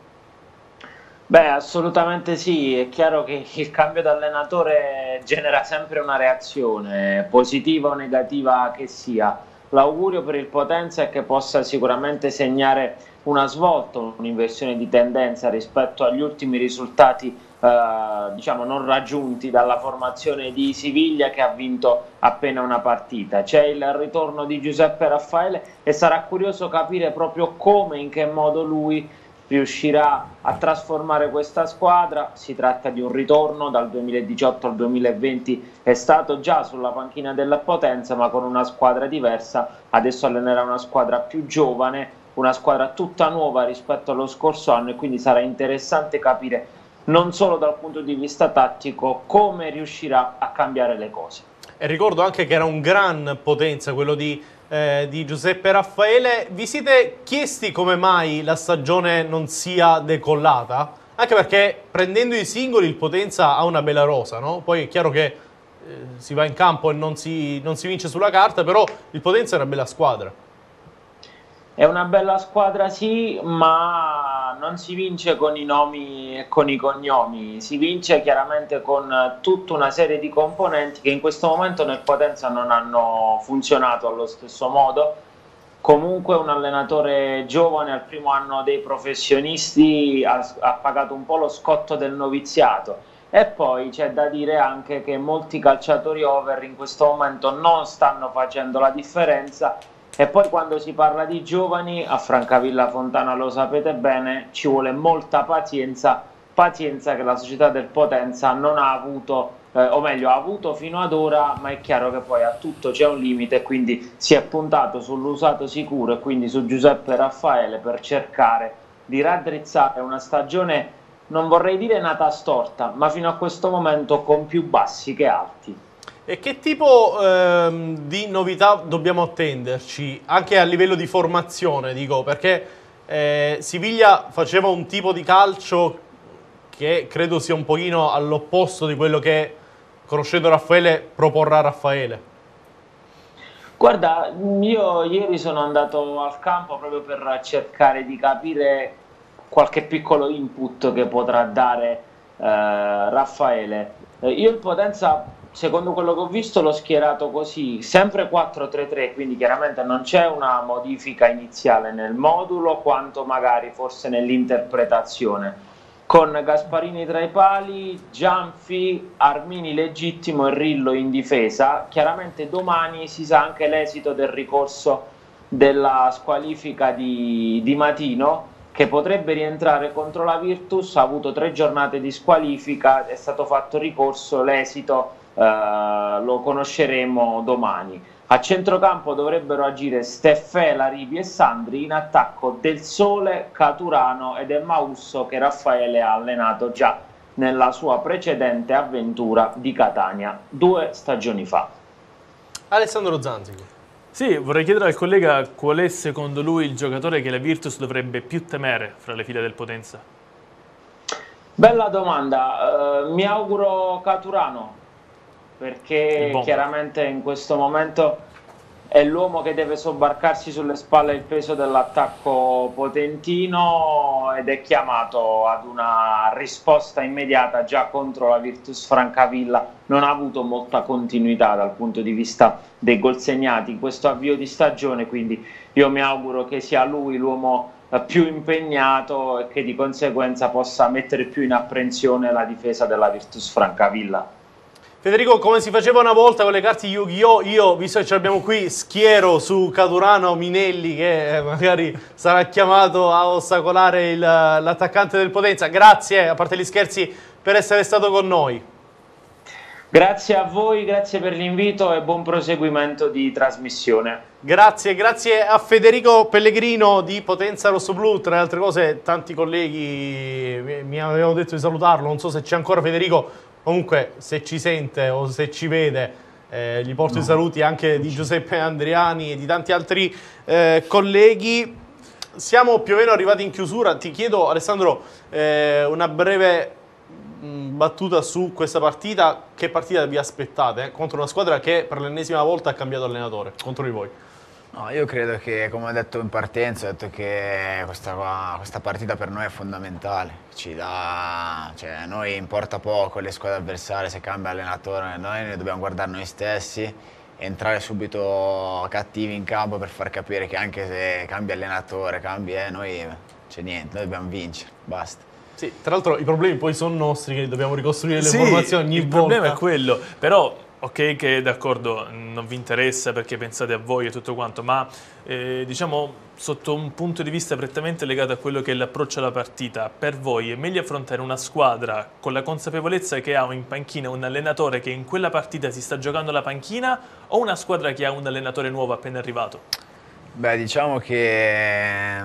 Beh, assolutamente sì, è chiaro che il cambio d'allenatore genera sempre una reazione, positiva o negativa che sia. L'augurio per il Potenza è che possa sicuramente segnare una svolta, un'inversione di tendenza rispetto agli ultimi risultati eh, diciamo non raggiunti dalla formazione di Siviglia che ha vinto appena una partita. C'è il ritorno di Giuseppe Raffaele e sarà curioso capire proprio come, in che modo lui riuscirà a trasformare questa squadra. Si tratta di un ritorno dal 2018 al 2020, è stato già sulla panchina della Potenza, ma con una squadra diversa. Adesso allenerà una squadra più giovane, una squadra tutta nuova rispetto allo scorso anno e quindi sarà interessante capire non solo dal punto di vista tattico come riuscirà a cambiare le cose. E ricordo anche che era un gran potenza quello di eh, di Giuseppe Raffaele. Vi siete chiesti come mai la stagione non sia decollata? Anche perché prendendo i singoli il Potenza ha una bella rosa, no? Poi è chiaro che eh, si va in campo e non si, non si vince sulla carta, però il Potenza è una bella squadra. È una bella squadra sì, ma non si vince con i nomi e con i cognomi, si vince chiaramente con tutta una serie di componenti che in questo momento nel Potenza non hanno funzionato allo stesso modo. Comunque un allenatore giovane al primo anno dei professionisti ha, ha pagato un po' lo scotto del noviziato e poi c'è da dire anche che molti calciatori over in questo momento non stanno facendo la differenza e poi quando si parla di giovani, a Francavilla Fontana lo sapete bene, ci vuole molta pazienza, pazienza che la società del Potenza non ha avuto, eh, o meglio ha avuto fino ad ora, ma è chiaro che poi a tutto c'è un limite quindi si è puntato sull'usato sicuro e quindi su Giuseppe Raffaele per cercare di raddrizzare una stagione, non vorrei dire nata storta, ma fino a questo momento con più bassi che alti. E che tipo ehm, di novità dobbiamo attenderci, anche a livello di formazione, dico, perché eh, Siviglia faceva un tipo di calcio che credo sia un pochino all'opposto di quello che, conoscendo Raffaele, proporrà Raffaele. Guarda, io ieri sono andato al campo proprio per cercare di capire qualche piccolo input che potrà dare eh, Raffaele. Eh, io il Potenza secondo quello che ho visto l'ho schierato così, sempre 4-3-3, quindi chiaramente non c'è una modifica iniziale nel modulo quanto magari forse nell'interpretazione. Con Gasparini tra i pali, Gianfi, Armini legittimo e Rillo in difesa. Chiaramente domani si sa anche l'esito del ricorso della squalifica di, di Matino che potrebbe rientrare contro la Virtus, ha avuto tre giornate di squalifica, è stato fatto ricorso, l'esito lo conosceremo domani. A centrocampo dovrebbero agire Steffè, Laribi e Sandri, in attacco Del Sole, Caturano ed Mausso che Raffaele ha allenato già nella sua precedente avventura di Catania due stagioni fa. Alessandro Zanzico. Sì, vorrei chiedere al collega qual è secondo lui il giocatore che la Virtus dovrebbe più temere fra le file del Potenza. Bella domanda, uh, mi auguro Caturano, perché chiaramente in questo momento è l'uomo che deve sobbarcarsi sulle spalle il peso dell'attacco potentino ed è chiamato ad una risposta immediata già contro la Virtus Francavilla. Non ha avuto molta continuità dal punto di vista dei gol segnati in questo avvio di stagione, quindi io mi auguro che sia lui l'uomo più impegnato e che di conseguenza possa mettere più in apprensione la difesa della Virtus Francavilla. Federico, come si faceva una volta con le carte Yu-Gi-Oh! Io, visto che ce l'abbiamo qui, schiero su Caturano Minelli, che eh, magari sarà chiamato a ostacolare l'attaccante del Potenza. Grazie, a parte gli scherzi, per essere stato con noi. Grazie a voi, grazie per l'invito e buon proseguimento di trasmissione. Grazie, grazie a Federico Pellegrino di Potenza Rossoblu, tra le altre cose tanti colleghi mi avevano detto di salutarlo, non so se c'è ancora Federico, comunque se ci sente o se ci vede eh, gli porto no. i saluti anche di Giuseppe Andriani e di tanti altri eh, colleghi. Siamo più o meno arrivati in chiusura, ti chiedo Alessandro eh, una breve battuta su questa partita, che partita vi aspettate? Eh? Contro una squadra che per l'ennesima volta ha cambiato allenatore, contro di voi. No, io credo che, come ho detto in partenza, ho detto che questa, questa partita per noi è fondamentale. Ci dà, cioè, a noi importa poco le squadre avversarie se cambia allenatore, noi ne dobbiamo guardare noi stessi entrare subito cattivi in campo per far capire che anche se cambia allenatore, cambia, eh, noi c'è niente, noi dobbiamo vincere, basta. Sì, tra l'altro i problemi poi sono nostri che dobbiamo ricostruire le sì, informazioni ogni il volta. Il problema è quello, però ok che d'accordo non vi interessa perché pensate a voi e tutto quanto, ma eh, diciamo sotto un punto di vista prettamente legato a quello che è l'approccio alla partita, per voi è meglio affrontare una squadra con la consapevolezza che ha in panchina un allenatore che in quella partita si sta giocando la panchina o una squadra che ha un allenatore nuovo appena arrivato? Beh, diciamo che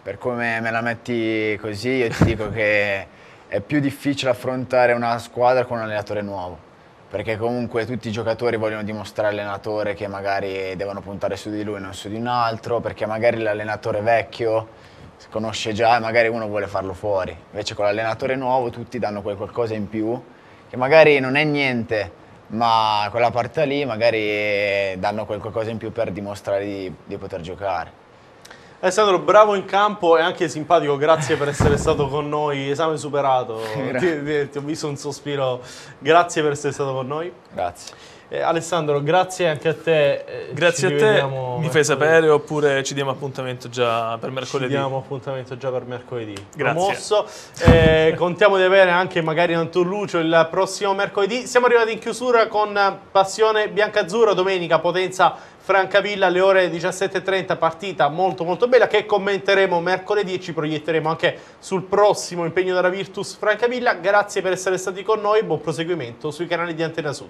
per come me la metti così, io ti dico che è più difficile affrontare una squadra con un allenatore nuovo, perché comunque tutti i giocatori vogliono dimostrare all'allenatore che magari devono puntare su di lui e non su di un altro, perché magari l'allenatore vecchio si conosce già e magari uno vuole farlo fuori. Invece con l'allenatore nuovo tutti danno quel qualcosa in più, che magari non è niente, ma quella partita lì magari danno quel qualcosa in più per dimostrare di, di poter giocare. Alessandro, bravo in campo e anche simpatico, grazie per essere stato con noi, esame superato, ti, ti, ti, ho visto un sospiro, grazie per essere stato con noi. Grazie. Eh, Alessandro, grazie anche a te. Eh, grazie a te, mi fai sapere oppure ci diamo appuntamento già per mercoledì? Ci diamo appuntamento già per mercoledì. Grazie. Eh, contiamo di avere anche magari Lucio il prossimo mercoledì. Siamo arrivati in chiusura con Passione Biancazzurra, domenica Potenza Francavilla alle ore 17.30, partita molto molto bella che commenteremo mercoledì e ci proietteremo anche sul prossimo impegno della Virtus Francavilla. Grazie per essere stati con noi, buon proseguimento sui canali di Antena Sud.